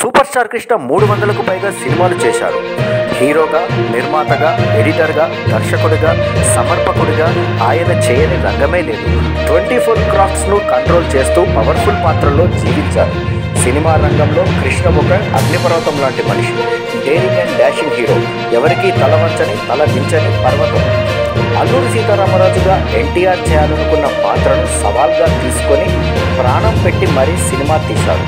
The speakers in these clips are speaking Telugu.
సూపర్ స్టార్ కృష్ణ మూడు వందలకు పైగా సినిమాలు చేశారు. హీరోగా నిర్మాతగా ఎడిటర్గా దర్శకుడిగా సమర్పకుడిగా ఆయన చేయని రంగమే లేదు. ట్వంటీ ఫోర్ క్రాఫ్ట్స్ను కంట్రోల్ చేస్తూ పవర్ఫుల్ పాత్రల్లో జీవించారు. సినిమా రంగంలో కృష్ణ ఒక అగ్నిపర్వతం లాంటి మనిషి. Daring and dashing hero. ఎవరికీ తల వంచని తల దించని పర్వతం. అల్లూరి సీతారామరాజుగా ఎన్టీఆర్ చేయాలనుకున్న పాత్రను సవాల్గా తీసుకొని ప్రాణం పెట్టి మరీ సినిమా తీశారు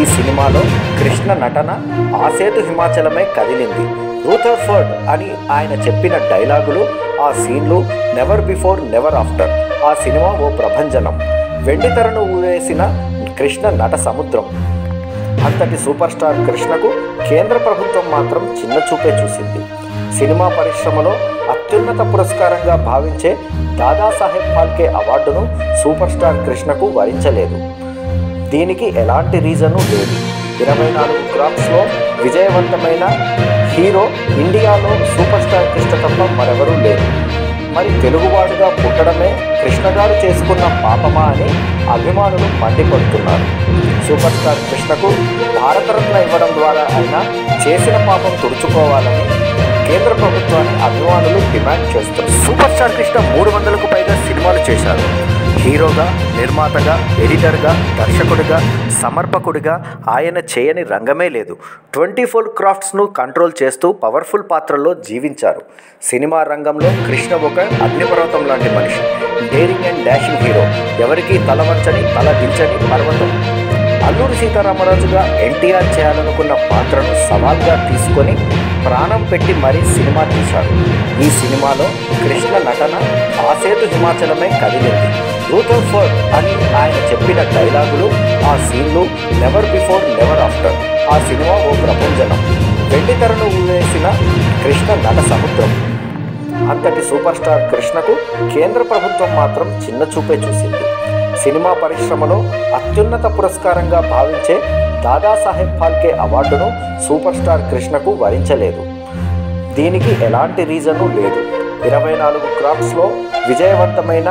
ఈ సినిమాలో కృష్ణ నటన ఆసేతు హిమాచలమే కదిలింది. రూథర్ఫర్డ్ అని ఆయన చెప్పిన డైలాగులు ఆ సీన్లు నెవర్ బిఫోర్ నెవర్ ఆఫ్టర్. ఆ సినిమా ఓ ప్రభంజనం. వెండితెరను ఊరేసిన కృష్ణ నట సముద్రం. అంతటి సూపర్ స్టార్ కృష్ణకు కేంద్ర ప్రభుత్వం మాత్రం చిన్న చూపే చూసింది. సినిమా పరిశ్రమలో అత్యున్నత పురస్కారంగా భావించే దాదాసాహెబ్ ఫాల్కే అవార్డును సూపర్ స్టార్ కృష్ణకు వరించలేదు. దీనికి ఎలాంటి రీజను లేదు. ఇరవై నాలుగు క్రాప్స్లో విజయవంతమైన హీరో ఇండియాలో సూపర్ స్టార్ కృష్ణ తప్ప మరెవరూ లేరు. మరి తెలుగువాడుగా పుట్టడమే కృష్ణగారు చేసుకున్న పాపమా అని అభిమానులు మండిపడుతున్నారు. సూపర్ స్టార్ కృష్ణకు భారతరత్న ఇవ్వడం ద్వారా అయినా చేసిన పాపం తుడుచుకోవాలని కేంద్ర ప్రభుత్వాన్ని అభిమానులు డిమాండ్ చేస్తారు. సూపర్ స్టార్ కృష్ణ మూడు వందలకు పైగా సినిమాలు చేశారు. హీరోగా నిర్మాతగా ఎడిటర్గా దర్శకుడిగా సమర్పకుడిగా ఆయన చేయని రంగమే లేదు. ట్వంటీ ఫోర్ క్రాఫ్ట్స్ను కంట్రోల్ చేస్తూ పవర్ఫుల్ పాత్రల్లో జీవించారు. సినిమా రంగంలో కృష్ణ ఒక అగ్నిపర్వతం లాంటి మనిషి. Daring and dashing hero. ఎవరికీ తల వంచని తల దించని పర్వతం. అల్లూరి సీతారామరాజుగా ఎన్టీఆర్ చేయాలనుకున్న పాత్రను సవాల్గా తీసుకొని ప్రాణం పెట్టి మరీ సినిమా తీశారు ఈ సినిమాలో కృష్ణ నటన ఆసేతు హిమాచలమే కదిలింది. రూథర్ఫర్డ్ అని ఆయన చెప్పిన డైలాగులు ఆ సీన్లు నెవర్ బిఫోర్ నెవర్ ఆఫ్టర్. ఆ సినిమా ఓ ప్రపంచనం. వెండితెరను ఉండేసిన కృష్ణ నట సముద్రం. అంతటి సూపర్ స్టార్ కృష్ణకు కేంద్ర ప్రభుత్వం మాత్రం చిన్న చూపే చూసింది. సినిమా పరిశ్రమలో అత్యున్నత పురస్కారంగా భావించే దాదాసాహెబ్ ఫాల్కే అవార్డును సూపర్ స్టార్ కృష్ణకు వరించలేదు. దీనికి ఎలాంటి రీజను లేదు. ఇరవై నాలుగు క్రాప్స్లో విజయవంతమైన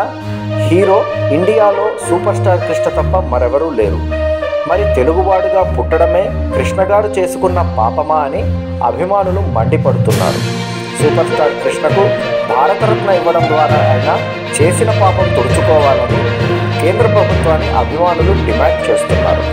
హీరో ఇండియాలో సూపర్ స్టార్ కృష్ణ తప్ప మరెవరూ లేరు. మరి తెలుగువాడుగా పుట్టడమే కృష్ణగారు చేసుకున్న పాపమా అని అభిమానులు మండిపడుతున్నారు. సూపర్ స్టార్ కృష్ణకు భారతరత్న ఇవ్వడం ద్వారా అయినా చేసిన పాపం తుడుచుకోవాలని కేంద్ర ప్రభుత్వాన్ని అభిమానులు డిమాండ్ చేస్తున్నారు.